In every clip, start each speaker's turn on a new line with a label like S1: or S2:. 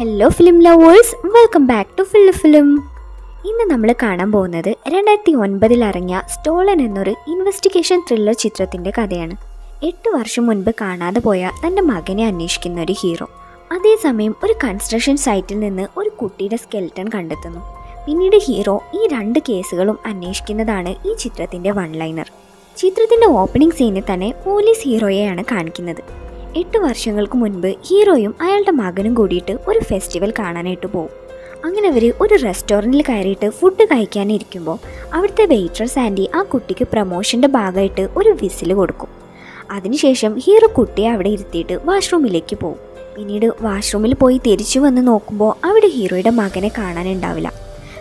S1: Hello film lovers welcome back to fill film ഇന്ന് നമ്മൾ കാണാൻ പോകുന്നത് രണ്ടായിരത്തി ഒൻപതിൽ ഇറങ്ങിയ സ്റ്റോളൻ എന്നൊരു ഇൻവെസ്റ്റിഗേഷൻ ത്രില്ലർ ചിത്രത്തിന്റെ കഥയാണ്. എട്ട് വർഷം മുൻപ് കാണാതെ പോയ തന്റെ മകനെ അന്വേഷിക്കുന്ന ഒരു ഹീറോ അതേസമയം ഒരു കൺസ്ട്രക്ഷൻ സൈറ്റിൽ നിന്ന് ഒരു കുട്ടിയുടെ സ്കെൽട്ടൺ കണ്ടെത്തുന്നു. പിന്നീട് ഹീറോ ഈ രണ്ട് കേസുകളും അന്വേഷിക്കുന്നതാണ് ഈ ചിത്രത്തിന്റെ വൺ ലൈനർ ചിത്രത്തിന്റെ ഓപ്പണിംഗ് സീനിൽ തന്നെ പോലീസ് ഹീറോയെയാണ് കാണിക്കുന്നത്. എട്ട് വർഷങ്ങൾക്ക് മുൻപ് ഹീറോയും അയാളുടെ മകനും കൂടിയിട്ട് ഒരു ഫെസ്റ്റിവൽ കാണാനായിട്ട് പോകും അങ്ങനെ അവർ ഒരു റെസ്റ്റോറന്റിൽ കയറിയിട്ട് ഫുഡ് കഴിക്കാനിരിക്കുമ്പോൾ അവിടുത്തെ വെയിറ്റർസ് ആന്റി ആ കുട്ടിക്ക് പ്രൊമോഷന്റെ ഭാഗമായിട്ട് ഒരു വിസിൽ കൊടുക്കും. അതിനുശേഷം ഹീറോ കുട്ടിയെ അവിടെ ഇരുത്തിയിട്ട് വാഷ്റൂമിലേക്ക് പോകും പിന്നീട് വാഷ്റൂമിൽ പോയി തിരിച്ചു വന്ന് നോക്കുമ്പോൾ അവിടെ ഹീറോയുടെ മകനെ കാണാനുണ്ടാവില്ല.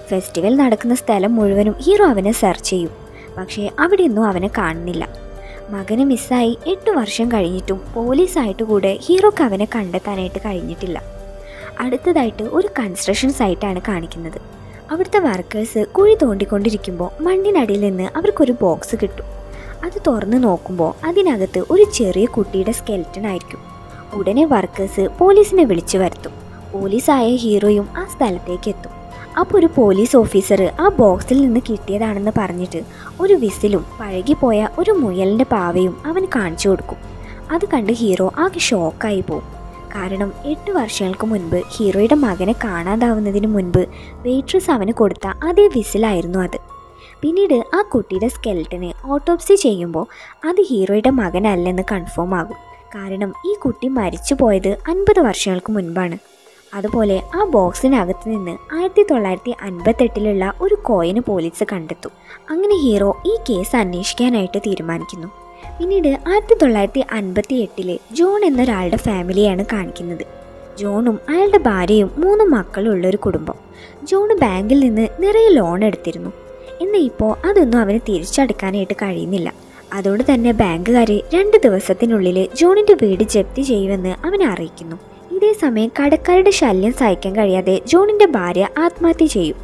S1: ഫെസ്റ്റിവൽ നടക്കുന്ന സ്ഥലം മുഴുവനും ഹീറോ അവനെ സെർച്ച് ചെയ്യും. പക്ഷേ അവിടെയൊന്നും അവനെ കാണുന്നില്ല. മകന് മിസ്സായി എട്ട് വർഷം കഴിഞ്ഞിട്ടും പോലീസായിട്ട് കൂടെ ഹീറോക്ക് അവനെ കണ്ടെത്താനായിട്ട് കഴിഞ്ഞിട്ടില്ല. അടുത്തതായിട്ട് ഒരു കൺസ്ട്രക്ഷൻ സൈറ്റാണ് കാണിക്കുന്നത്. അവിടുത്തെ വർക്കേഴ്സ് കുഴി തോണ്ടിക്കൊണ്ടിരിക്കുമ്പോൾ മണ്ണിനടിയിൽ നിന്ന് അവർക്കൊരു ബോക്സ് കിട്ടും. അത് തുറന്ന് നോക്കുമ്പോൾ അതിനകത്ത് ഒരു ചെറിയ കുട്ടിയുടെ സ്കെൽറ്റൺ ആയിരിക്കും. ഉടനെ വർക്കേഴ്സ് പോലീസിനെ വിളിച്ചു വരുത്തും. പോലീസായ ഹീറോയും ആ സ്ഥലത്തേക്ക് എത്തും. അപ്പോൾ ഒരു പോലീസ് ഓഫീസർ ആ ബോക്സിൽ നിന്ന് കിട്ടിയതാണെന്ന് പറഞ്ഞിട്ട് ഒരു വിസിലും പഴകിപ്പോയ ഒരു മുയലിന്റെ പാവയും അവൻ കാണിച്ചു കൊടുക്കും. അത് കണ്ട് ഹീറോ ആകെ ഷോക്കായി പോകും കാരണം എട്ട് വർഷങ്ങൾക്ക് മുൻപ് ഹീറോയുടെ മകനെ കാണാതാവുന്നതിന് മുൻപ് വെയിട്രസ് അവന് കൊടുത്ത അതേ വിസിലായിരുന്നു അത്. പിന്നീട് ആ കുട്ടിയുടെ സ്കെൽട്ടനെ ഓട്ടോപ്സി ചെയ്യുമ്പോൾ അത് ഹീറോയുടെ മകനല്ലെന്ന് കൺഫേം ആകും. കാരണം ഈ കുട്ടി മരിച്ചു പോയത് അൻപത് വർഷങ്ങൾക്ക് മുൻപാണ്. അതുപോലെ ആ ബോക്സിനകത്ത് നിന്ന് ആയിരത്തി തൊള്ളായിരത്തി അൻപത്തെട്ടിലുള്ള ഒരു കോയിന് പോലീസ് കണ്ടെത്തും. അങ്ങനെ ഹീറോ ഈ കേസ് അന്വേഷിക്കാനായിട്ട് തീരുമാനിക്കുന്നു. പിന്നീട് ആയിരത്തി തൊള്ളായിരത്തി അൻപത്തി എട്ടിൽ ജോൺ എന്നൊരാളുടെ ഫാമിലിയാണ് കാണിക്കുന്നത്. ജോണും അയാളുടെ ഭാര്യയും മൂന്ന് മക്കളും ഉള്ള ഒരു കുടുംബം. ജോൺ ബാങ്കിൽ നിന്ന് നിറയെ ലോൺ എടുത്തിരുന്നു. എന്നാൽ ഇപ്പോൾ അതൊന്നും അവന് തിരിച്ചടക്കാനായിട്ട് കഴിയുന്നില്ല. അതുകൊണ്ട് തന്നെ ബാങ്കുകാർ രണ്ട് ദിവസത്തിനുള്ളിൽ ജോണിന്റെ വീട് ജപ്തി ചെയ്യുമെന്ന് അവനെ അറിയിക്കുന്നു. ഇതേ സമയം കടക്കാരുടെ ശല്യം സഹിക്കാൻ കഴിയാതെ ജോണിന്റെ ഭാര്യ ആത്മഹത്യ ചെയ്യും.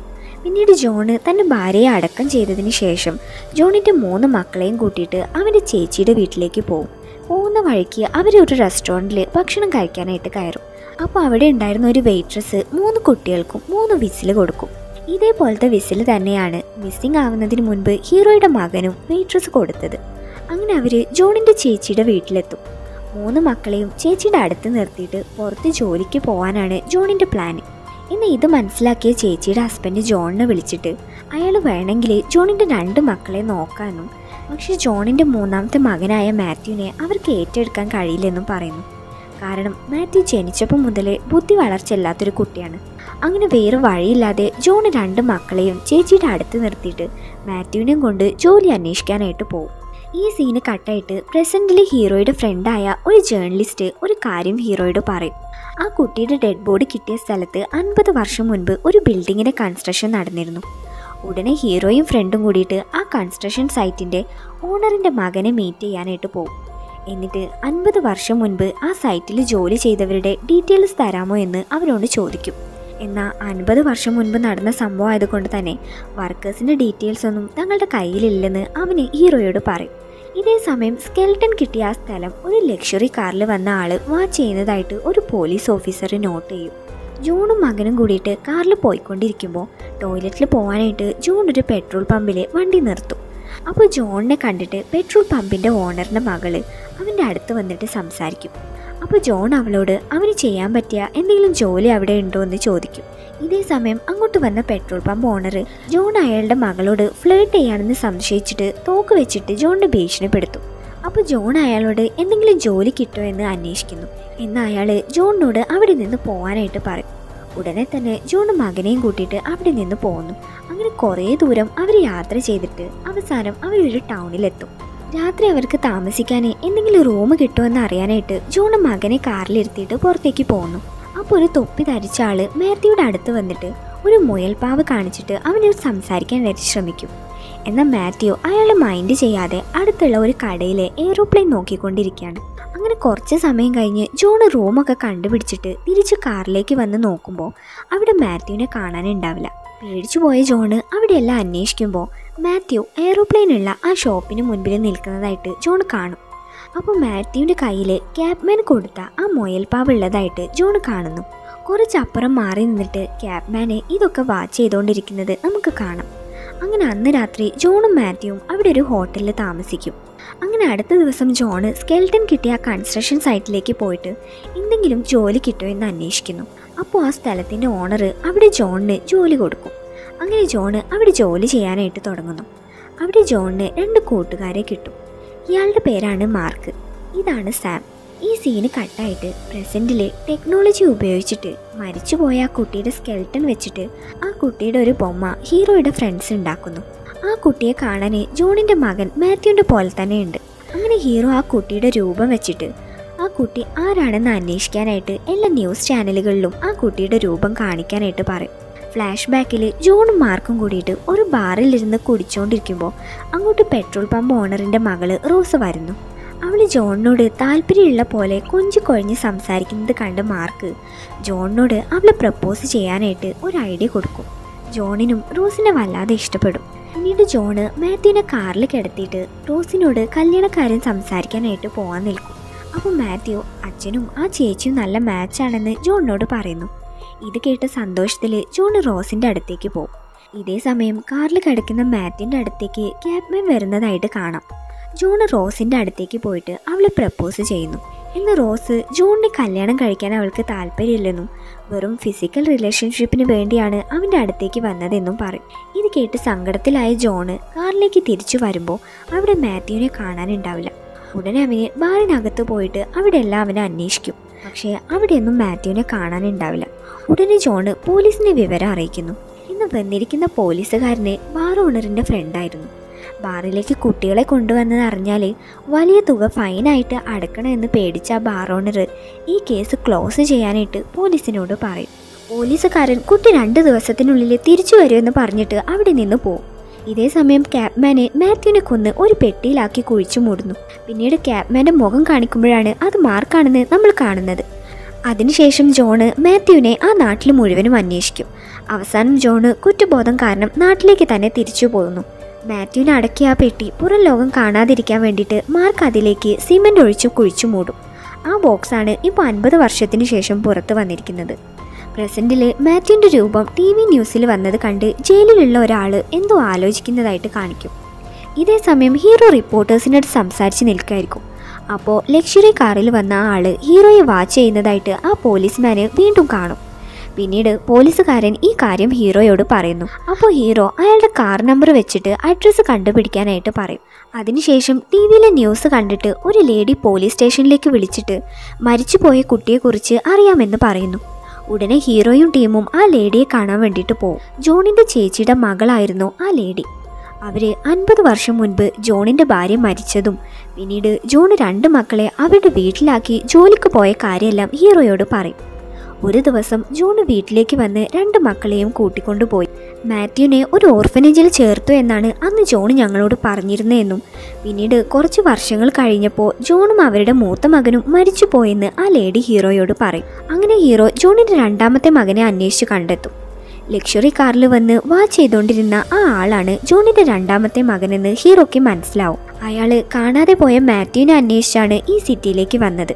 S1: പിന്നീട് ജോണ് തന്റെ ഭാര്യയെ അടക്കം ചെയ്തതിന് ശേഷം ജോണിന്റെ മൂന്ന് മക്കളെയും കൂട്ടിയിട്ട് അവന്റെ ചേച്ചിയുടെ വീട്ടിലേക്ക് പോകും. പോകുന്ന വഴിക്ക് അവർ ഒരു റെസ്റ്റോറന്റിൽ ഭക്ഷണം കഴിക്കാനായിട്ട് കയറും. അപ്പോൾ അവിടെ ഉണ്ടായിരുന്ന ഒരു വെയിട്രസ് മൂന്ന് കുട്ടികൾക്കും മൂന്ന് വിസിൽ കൊടുക്കും. ഇതേപോലത്തെ വിസിൽ തന്നെയാണ് മിസ്സിംഗ് ആവുന്നതിന് മുൻപ് ഹീറോയുടെ മകനും വെയിട്രസ് കൊടുത്തത്. അങ്ങനെ അവർ ജോണിന്റെ ചേച്ചിയുടെ വീട്ടിലെത്തും. മൂന്ന് മക്കളെയും ചേച്ചിയുടെ അടുത്ത് നിർത്തിയിട്ട് പുറത്ത് ജോലിക്ക് പോകാനാണ് ജോണിന്റെ പ്ലാൻ ഇന്ന് ഇത് മനസ്സിലാക്കിയ ചേച്ചിയുടെ ഹസ്ബൻഡ് ജോണിനെ വിളിച്ചിട്ട് അയാൾ വേണമെങ്കിൽ ജോണിന്റെ രണ്ട് മക്കളെ നോക്കാനും പക്ഷേ ജോണിന്റെ മൂന്നാമത്തെ മകനായ മാത്യുവിനെ അവർക്ക് ഏറ്റെടുക്കാൻ കഴിയില്ലെന്നും പറയുന്നു. കാരണം മാത്യു ജനിച്ചപ്പോൾ മുതലേ ബുദ്ധി വളർച്ച വളർച്ചയില്ലാത്തൊരു കുട്ടിയാണ്. അങ്ങനെ വേറെ വഴിയില്ലാതെ ജോൺ രണ്ട് മക്കളെയും ചേച്ചിയുടെ അടുത്ത് നിർത്തിയിട്ട് മാത്യുവിനെയും കൊണ്ട് ജോലി അന്വേഷിക്കാനായിട്ട് പോകും. ഈ സീന് കട്ടായിട്ട് പ്രസന്റിലെ ഹീറോയുടെ ഫ്രണ്ടായ ഒരു ജേർണലിസ്റ്റ് ഒരു കാര്യം ഹീറോയോട് പറയും. ആ കുട്ടിയുടെ ഡെഡ് ബോഡി കിട്ടിയ സ്ഥലത്ത് അൻപത് വർഷം മുൻപ് ഒരു ബിൽഡിങ്ങിന്റെ കൺസ്ട്രക്ഷൻ നടന്നിരുന്നു. ഉടനെ ഹീറോയും ഫ്രണ്ടും കൂടിയിട്ട് ആ കൺസ്ട്രക്ഷൻ സൈറ്റിന്റെ ഓണറിന്റെ മകനെ മീറ്റ് ചെയ്യാനായിട്ട് പോകും എന്നിട്ട് അൻപത് വർഷം മുൻപ് ആ സൈറ്റിൽ ജോലി ചെയ്തവരുടെ ഡീറ്റെയിൽസ് തരാമോ എന്ന് അവരോട് ചോദിക്കും. എന്നാൽ അൻപത് വർഷം മുൻപ് നടന്ന സംഭവം ആയതുകൊണ്ട് തന്നെ വർക്കേഴ്സിന്റെ ഡീറ്റെയിൽസ് ഒന്നും തങ്ങളുടെ കയ്യിലില്ലെന്ന് അവന് ഹീറോയോട് പറയും. ഇതേ സമയം സ്കെൽട്ടൺ കിട്ടിയ ആ സ്ഥലം ഒരു ലക്ഷറി കാറിൽ വന്ന ആൾ വാച്ച് ചെയ്യുന്നതായിട്ട് ഒരു പോലീസ് ഓഫീസർ നോട്ട് ചെയ്യും. ജൂണും മകനും കൂടിയിട്ട് കാറിൽ പോയിക്കൊണ്ടിരിക്കുമ്പോൾ ടോയ്ലറ്റിൽ പോകാനായിട്ട് ജൂൺ ഒരു പെട്രോൾ പമ്പിൽ വണ്ടി നിർത്തും. അപ്പോൾ ജോണിനെ കണ്ടിട്ട് പെട്രോൾ പമ്പിന്റെ ഓണറിന്റെ മകൾ അവന്റെ അടുത്ത് വന്നിട്ട് സംസാരിക്കും. അപ്പോൾ ജോൺ അവളോട് അവന് ചെയ്യാൻ പറ്റിയ എന്തെങ്കിലും ജോലി അവിടെ ഉണ്ടോ എന്ന് ചോദിക്കും. ഇതേ സമയം അങ്ങോട്ട് വന്ന പെട്രോൾ പമ്പ് ഓണർ ജോൺ അയാളുടെ മകളോട് ഫ്ലേർട്ട് ചെയ്യാണെന്ന് സംശയിച്ചിട്ട് തോക്ക് വെച്ചിട്ട് ജോണിനെ ഭീഷണിപ്പെടുത്തും. അപ്പോൾ ജോൺ അയാളോട് എന്തെങ്കിലും ജോലി കിട്ടുമോ എന്ന് അന്വേഷിക്കുന്നു. എന്നാൽ അയാൾ ജോണിനോട് അവിടെ നിന്ന് പോകാനായിട്ട് പറയും. ഉടനെ തന്നെ ജോൺ മകനെയും കൂട്ടിയിട്ട് അവിടെ നിന്ന് പോകുന്നു അങ്ങനെ കുറേ ദൂരം അവർ യാത്ര ചെയ്തിട്ട് അവസാനം അവരൊരു ടൗണിലെത്തും രാത്രി അവർക്ക് താമസിക്കാൻ എന്തെങ്കിലും റൂം കിട്ടുമെന്ന് അറിയാനായിട്ട് ജോൺ മകനെ കാറിലിരുത്തിയിട്ട് പുറത്തേക്ക് പോകുന്നു അപ്പോൾ ഒരു തൊപ്പി ധരിച്ച ആൾ മേർത്തിയുടെ അടുത്ത് വന്നിട്ട് ഒരു മുയൽപ്പാവ് കാണിച്ചിട്ട് അവനോട് സംസാരിക്കാനായിട്ട് ശ്രമിക്കും. എന്നാൽ മാത്യു അയാളെ മൈൻഡ് ചെയ്യാതെ അടുത്തുള്ള ഒരു കടയിലെ എയ്റോപ്ലെയിൻ നോക്കിക്കൊണ്ടിരിക്കുകയാണ്. അങ്ങനെ കുറച്ച് സമയം കഴിഞ്ഞ് ജോൺ റൂമൊക്കെ കണ്ടുപിടിച്ചിട്ട് തിരിച്ച് കാറിലേക്ക് വന്ന് നോക്കുമ്പോൾ അവിടെ മാത്യുവിനെ കാണാനുണ്ടാവില്ല. പേടിച്ചു പോയ ജോണ് അവിടെയെല്ലാം അന്വേഷിക്കുമ്പോൾ മാത്യു എയ്റോപ്ലെയിനുള്ള ആ ഷോപ്പിന് മുൻപിൽ നിൽക്കുന്നതായിട്ട് ജോൺ കാണും. അപ്പോൾ മാത്യുവിന്റെ കയ്യിൽ ക്യാബ്മാൻ കൊടുത്ത ആ മുയൽപ്പാവ് ഉള്ളതായിട്ട് ജോൺ കാണുന്നു. കുറച്ചപ്പുറം മാറി നിന്നിട്ട് ക്യാബ്മാനെ ഇതൊക്കെ വാച്ച് ചെയ്തുകൊണ്ടിരിക്കുന്നത് നമുക്ക് കാണാം. അങ്ങനെ അന്ന് രാത്രി ജോണും മാത്യുവും അവിടെ ഒരു ഹോട്ടലിൽ താമസിക്കും. അങ്ങനെ അടുത്ത ദിവസം ജോണ് സ്കെൽട്ടൺ കിട്ടിയ കൺസ്ട്രക്ഷൻ സൈറ്റിലേക്ക് പോയിട്ട് എന്തെങ്കിലും ജോലി കിട്ടുമോ എന്ന് അന്വേഷിക്കുന്നു. അപ്പോൾ ആ സ്ഥലത്തിന്റെ ഓണർ അവിടെ ജോണിന് ജോലി കൊടുക്കും. അങ്ങനെ ജോണ് അവിടെ ജോലി ചെയ്യാനായിട്ട് തുടങ്ങുന്നു. അവിടെ ജോണിന് രണ്ട് കൂട്ടുകാരെ കിട്ടും. ഇയാളുടെ പേരാണ് മാർക്ക്. ഇതാണ് സാം. ഈ സീന് കട്ടായിട്ട് പ്രസന്റിൽ ടെക്നോളജി ഉപയോഗിച്ചിട്ട് മരിച്ചുപോയ ആ കുട്ടിയുടെ സ്കെൽട്ടൺ വെച്ചിട്ട് ആ കുട്ടിയുടെ ഒരു ബൊമ്മ ഹീറോയുടെ ഫ്രണ്ട്സ് ഉണ്ടാക്കുന്നു. ആ കുട്ടിയെ കാണാൻ ജോണിന്റെ മകൻ മാത്യുവിന്റെ പോലെ തന്നെ ഉണ്ട്. അങ്ങനെ ഹീറോ ആ കുട്ടിയുടെ രൂപം വെച്ചിട്ട് ആ കുട്ടി ആരാണെന്ന് അന്വേഷിക്കാനായിട്ട് എല്ലാ ന്യൂസ് ചാനലുകളിലും ആ കുട്ടിയുടെ രൂപം കാണിക്കാനായിട്ട് പറയും. ഫ്ലാഷ് ബാക്കിൽ ജോണും മാർക്കും കൂടിയിട്ട് ഒരു ബാറിലിരുന്ന് കുടിച്ചുകൊണ്ടിരിക്കുമ്പോൾ അങ്ങോട്ട് പെട്രോൾ പമ്പ് ഓണറിന്റെ മകൾ റോസ് വരുന്നു. അവൾ ജോണിനോട് താല്പര്യമുള്ള പോലെ കൊഞ്ചു കൊഴിഞ്ഞ് സംസാരിക്കുന്നത് കണ്ട് മാർക്ക് ജോണിനോട് അവളെ പ്രപ്പോസ് ചെയ്യാനായിട്ട് ഒരു ഐഡിയ കൊടുക്കും. ജോണിനും റോസിനെ വല്ലാതെ ഇഷ്ടപ്പെടും. പിന്നീട് ജോണ് മാത്യുവിനെ കാറിൽ കിടത്തിയിട്ട് റോസിനോട് കല്യാണക്കാരൻ സംസാരിക്കാനായിട്ട് പോകാൻ നിൽക്കും. അപ്പോൾ മാത്യു അച്ഛനും ആ ചേച്ചിയും നല്ല മാച്ചാണെന്ന് ജോണിനോട് പറയുന്നു. ഇത് കേട്ട സന്തോഷത്തിൽ ജോൺ റോസിന്റെ അടുത്തേക്ക് പോകും ഇതേ സമയം കാറിൽ കിടക്കുന്ന മാറ്റിന്റെ അടുത്തേക്ക് ക്യാബ്മാൻ വരുന്നതായിട്ട് കാണാം. ജോൺ റോസിന്റെ അടുത്തേക്ക് പോയിട്ട് അവൾ പ്രപ്പോസ് ചെയ്യുന്നു. ഇന്ന് റോസ് ജൂണിന് കല്യാണം കഴിക്കാൻ അവൾക്ക് താല്പര്യമില്ലെന്നും വെറും ഫിസിക്കൽ റിലേഷൻഷിപ്പിന് വേണ്ടിയാണ് അവന്റെ അടുത്തേക്ക് വന്നതെന്നും പറയും. ഇത് കേട്ട് സങ്കടത്തിലായ ജോണ് കാറിലേക്ക് തിരിച്ചു വരുമ്പോൾ അവിടെ മാത്യുവിനെ കാണാനുണ്ടാവില്ല. ഉടനെ അവന് ബാറിനകത്ത് പോയിട്ട് അവിടെ എല്ലാം അവനെ അന്വേഷിക്കും. പക്ഷേ അവിടെയൊന്നും മാത്യുവിനെ കാണാനുണ്ടാവില്ല. ഉടനെ ജോണ് പോലീസിനെ വിവരം അറിയിക്കുന്നു. ഇന്ന് വന്നിരിക്കുന്ന പോലീസുകാരനെ ബാർ ഓണറിന്റെ ഫ്രണ്ടായിരുന്നു ബാറിലേക്ക് കുട്ടികളെ കൊണ്ടുവന്നത് അറിഞ്ഞാൽ വലിയ തുക ഫൈനായിട്ട് അടക്കണമെന്ന് പേടിച്ച ബാർ ഓണർ ഈ കേസ് ക്ലോസ് ചെയ്യാനായിട്ട് പോലീസിനോട് പറയും. പോലീസുകാരൻ കുട്ടി രണ്ട് ദിവസത്തിനുള്ളിൽ തിരിച്ചു വരുമെന്ന് പറഞ്ഞിട്ട് അവിടെ നിന്ന് പോകും ഇതേ സമയം ക്യാബ്മാനെ മാത്യുവിനെ കൊന്ന് ഒരു പെട്ടിയിലാക്കി കുഴിച്ചു മൂടുന്നു. പിന്നീട് ക്യാബ്മാന്റെ മുഖം കാണിക്കുമ്പോഴാണ് അത് മാർക്കാണെന്ന് നമ്മൾ കാണുന്നത്. അതിനുശേഷം ജോണ് മാത്യുവിനെ ആ നാട്ടിൽ മുഴുവനും അന്വേഷിക്കും. അവസാനം ജോണ് കുറ്റബോധം കാരണം നാട്ടിലേക്ക് തന്നെ തിരിച്ചു പോകുന്നു. മാത്യുവിനെ അടക്കിയ ആ പെട്ടി പുറം ലോകം കാണാതിരിക്കാൻ വേണ്ടിയിട്ട് മാർക്ക് അതിലേക്ക് സിമന്റ് ഒഴിച്ച് കുഴിച്ചു മൂടും. ആ ബോക്സാണ് ഇപ്പോൾ അൻപത് വർഷത്തിന് ശേഷം പുറത്ത് വന്നിരിക്കുന്നത്. പ്രസന്റിൽ മാത്യുവിന്റെ രൂപം ടി വി ന്യൂസിൽ വന്നത് കണ്ട് ജയിലിലുള്ള ഒരാൾ എന്തോ ആലോചിക്കുന്നതായിട്ട് കാണിക്കും. ഇതേ സമയം ഹീറോ റിപ്പോർട്ടേഴ്സിനോട് സംസാരിച്ച് നിൽക്കായിരിക്കും. അപ്പോൾ ലക്ഷറി കാറിൽ വന്ന ആൾ ഹീറോയെ വാച്ച് ചെയ്യുന്നതായിട്ട് ആ പോലീസ്മാന് വീണ്ടും കാണും. പിന്നീട് പോലീസുകാരൻ ഈ കാര്യം ഹീറോയോട് പറയുന്നു. അപ്പോൾ ഹീറോ അയാളുടെ കാർ നമ്പർ വെച്ചിട്ട് അഡ്രസ്സ് കണ്ടുപിടിക്കാനായിട്ട് പറയും. അതിനുശേഷം ടി വിയിലെ ന്യൂസ് കണ്ടിട്ട് ഒരു ലേഡി പോലീസ് സ്റ്റേഷനിലേക്ക് വിളിച്ചിട്ട് മരിച്ചുപോയ കുട്ടിയെക്കുറിച്ച് അറിയാമെന്ന് പറയുന്നു. ഉടനെ ഹീറോയും ടീമും ആ ലേഡിയെ കാണാൻ വേണ്ടിയിട്ട് പോകും ജോണിന്റെ ചേച്ചിയുടെ മകളായിരുന്നു ആ ലേഡി അവർ അൻപത് വർഷം മുൻപ് ജോണിന്റെ ഭാര്യ മരിച്ചതും. പിന്നീട് ജോൺ രണ്ട് മക്കളെ അവരുടെ വീട്ടിലാക്കി ജോലിക്ക് പോയ കാര്യമെല്ലാം ഹീറോയോട് പറയും. ഒരു ദിവസം ജോൺ വീട്ടിലേക്ക് വന്ന് രണ്ട് മക്കളെയും കൂട്ടിക്കൊണ്ടുപോയി മാത്യുവിനെ ഒരു ഓർഫനേജിൽ ചേർത്തു എന്നാണ് അന്ന് ജോൺ ഞങ്ങളോട് പറഞ്ഞിരുന്നതെന്നും പിന്നീട് കുറച്ച് വർഷങ്ങൾ കഴിഞ്ഞപ്പോൾ ജോണും അവരുടെ മൂത്ത മകനും മരിച്ചു പോയെന്ന് ആ ലേഡി ഹീറോയോട് പറയും. അങ്ങനെ ഹീറോ ജോണിന്റെ രണ്ടാമത്തെ മകനെ അന്വേഷിച്ച് കണ്ടെത്തും. ലക്ഷറി കാറിൽ വന്ന് വാച്ച് ചെയ്തുകൊണ്ടിരുന്ന ആ ആളാണ് ജോണിന്റെ രണ്ടാമത്തെ മകനെന്ന് ഹീറോയ്ക്ക് മനസ്സിലാവും. അയാൾ കാണാതെ പോയ മാത്യുവിനെ അന്വേഷിച്ചാണ് ഈ സിറ്റിയിലേക്ക് വന്നത്.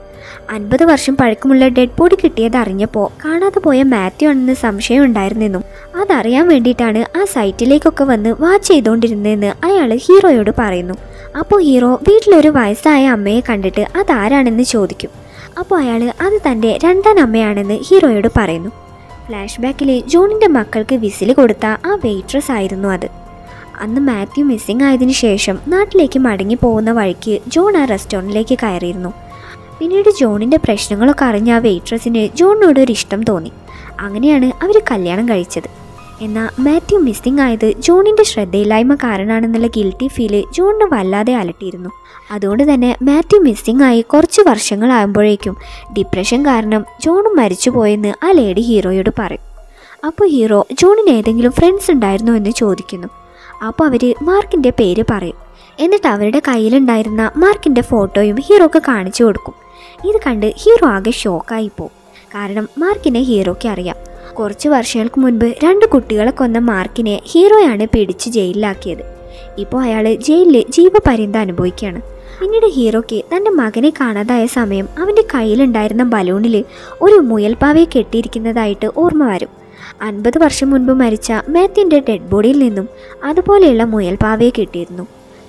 S1: അൻപത് വർഷം പഴക്കമുള്ള ഡെഡ് ബോഡി കിട്ടിയത് അറിഞ്ഞപ്പോൾ കാണാതെ പോയ മാത്യു ആണെന്ന് സംശയം ഉണ്ടായിരുന്നെന്നും അതറിയാൻ വേണ്ടിയിട്ടാണ് ആ സൈറ്റിലേക്കൊക്കെ വന്ന് വാച്ച് ചെയ്തുകൊണ്ടിരുന്നതെന്ന് അയാൾ ഹീറോയോട് പറയുന്നു. അപ്പോൾ ഹീറോ വീട്ടിലൊരു വയസ്സായ അമ്മയെ കണ്ടിട്ട് അതാരാണെന്ന് ചോദിക്കും. അപ്പോൾ അയാൾ അത് തന്റെ രണ്ടാം അമ്മയാണെന്ന് ഹീറോയോട് പറയുന്നു. ഫ്ലാഷ് ബാക്കിൽ ജോണിന്റെ മക്കൾക്ക് വിസിൽ കൊടുത്ത ആ വെയിട്രസ് ആയിരുന്നു അത്. അന്ന് മാത്യു മിസ്സിംഗ് ആയതിനു ശേഷം നാട്ടിലേക്ക് മടങ്ങി പോകുന്ന വഴിക്ക് ജോൺ ആ റെസ്റ്റോറന്റിലേക്ക് കയറിയിരുന്നു. പിന്നീട് ജോണിന്റെ പ്രശ്നങ്ങളൊക്കെ അറിഞ്ഞ ആ വെയിട്രസിന് ജോണിനോട് ഒരു ഇഷ്ടം തോന്നി. അങ്ങനെയാണ് അവർ കല്യാണം കഴിച്ചത്. എന്നാൽ മാത്യു മിസ്സിംഗ് ആയത് ജോണിന്റെ ശ്രദ്ധയില്ലായ്മ കാരണമാണെന്നുള്ള ഗിൽറ്റി ഫീൽ ജോണിന് വല്ലാതെ അലട്ടിയിരുന്നു. അതുകൊണ്ട് തന്നെ മാത്യു മിസ്സിംഗ് ആയി കുറച്ച് വർഷങ്ങളാകുമ്പോഴേക്കും ഡിപ്രഷൻ കാരണം ജോണും മരിച്ചുപോയെന്ന് ആ ലേഡി ഹീറോയോട് പറയും. അപ്പോൾ ഹീറോ ജോണിന് ഏതെങ്കിലും ഫ്രണ്ട്സ് ഉണ്ടായിരുന്നോ എന്ന് ചോദിക്കുന്നു. അപ്പോൾ അവർ മാർക്കിന്റെ പേര് പറയും. എന്നിട്ട് അവരുടെ കയ്യിലുണ്ടായിരുന്ന മാർക്കിന്റെ ഫോട്ടോയും ഹീറോക്ക് കാണിച്ചു കൊടുക്കും. ഇത് കണ്ട് ഹീറോ ആകെ ഷോക്കായി പോകും കാരണം മാർക്കിനെ ഹീറോയ്ക്ക് അറിയാം. കുറച്ച് വർഷങ്ങൾക്ക് മുൻപ് രണ്ട് കുട്ടികളെ കൊന്ന മാർക്കിനെ ഹീറോയാണ് പിടിച്ച് ജയിലിലാക്കിയത്. ഇപ്പോൾ അയാൾ ജയിലിൽ ജീവപര്യന്തം അനുഭവിക്കുകയാണ്. പിന്നീട് ഹീറോയ്ക്ക് തന്റെ മകനെ കാണാതായ സമയം അവന്റെ കയ്യിലുണ്ടായിരുന്ന ബലൂണിൽ ഒരു മുയൽപ്പാവയെ കെട്ടിയിരിക്കുന്നതായിട്ട് ഓർമ്മ വരും. അൻപത് വർഷം മുൻപ് മരിച്ച മാത്യുവിന്റെ ഡെഡ് ബോഡിയിൽ നിന്നും അതുപോലെയുള്ള മുയൽപ്പാവയെ കിട്ടിയിരുന്നു.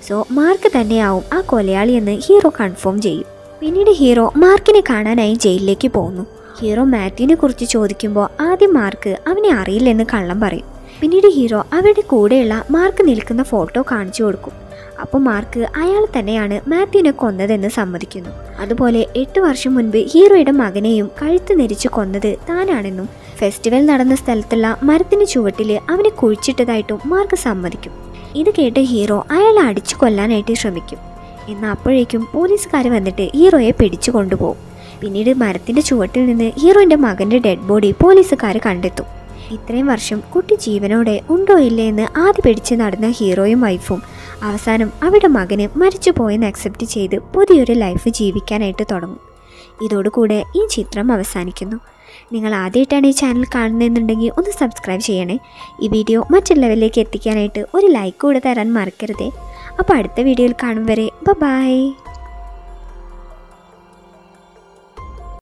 S1: സോ മാർക്ക് തന്നെയാവും ആ കൊലയാളിയെന്ന് ഹീറോ കൺഫേം ചെയ്യും. പിന്നീട് ഹീറോ മാർക്കിനെ കാണാനായി ജയിലിലേക്ക് പോകുന്നു. ഹീറോ മാത്യുവിനെ കുറിച്ച് ചോദിക്കുമ്പോൾ ആദ്യം മാർക്ക് അവനെ അറിയില്ലെന്ന് കള്ളം പറയും. പിന്നീട് ഹീറോ അവരുടെ കൂടെയുള്ള മാർക്ക് നിൽക്കുന്ന ഫോട്ടോ കാണിച്ചു കൊടുക്കും. അപ്പോൾ മാർക്ക് അയാൾ തന്നെയാണ് മാത്യുവിനെ കൊന്നതെന്ന് സമ്മതിക്കുന്നു. അതുപോലെ എട്ട് വർഷം മുൻപ് ഹീറോയുടെ മകനെയും കഴുത്ത് നെരിച്ച് കൊന്നത് താനാണെന്നും ഫെസ്റ്റിവൽ നടന്ന സ്ഥലത്തുള്ള മരത്തിന് ചുവട്ടിൽ അവനെ കുഴിച്ചിട്ടതായിട്ടും മാർക്ക് സമ്മതിക്കും. ഇത് കേട്ട് ഹീറോ അയാളെ അടിച്ചു കൊല്ലാനായിട്ട് ശ്രമിക്കും. എന്നാൽ അപ്പോഴേക്കും പോലീസുകാർ വന്നിട്ട് ഹീറോയെ പിടിച്ചു കൊണ്ടുപോകും. പിന്നീട് മരത്തിന്റെ ചുവട്ടിൽ നിന്ന് ഹീറോയിന്റെ മകന്റെ ഡെഡ് ബോഡി പോലീസുകാർ കണ്ടെത്തും. ഇത്രയും വർഷം കുട്ടി ജീവനോടെ ഉണ്ടോ ഇല്ലേ എന്ന് ആദ്യ പിടിച്ച് നടന്ന ഹീറോയും വൈഫും അവസാനം അവരുടെ മകന് മരിച്ചു പോയെന്ന് അക്സെപ്റ്റ് ചെയ്ത് പുതിയൊരു ലൈഫ് ജീവിക്കാനായിട്ട് തുടങ്ങും. ഇതോടുകൂടെ ഈ ചിത്രം അവസാനിക്കുന്നു. നിങ്ങൾ ആദ്യമായിട്ടാണ് ഈ ചാനൽ കാണുന്നതെന്നുണ്ടെങ്കിൽ ഒന്ന് സബ്സ്ക്രൈബ് ചെയ്യണേ. ഈ വീഡിയോ മറ്റുള്ളവരിലേക്ക് എത്തിക്കാനായിട്ട് ഒരു ലൈക്ക് കൂടെ തരാൻ മറക്കരുതേ. അപ്പോൾ അടുത്ത വീഡിയോയിൽ കാണും വരെ. ബൈ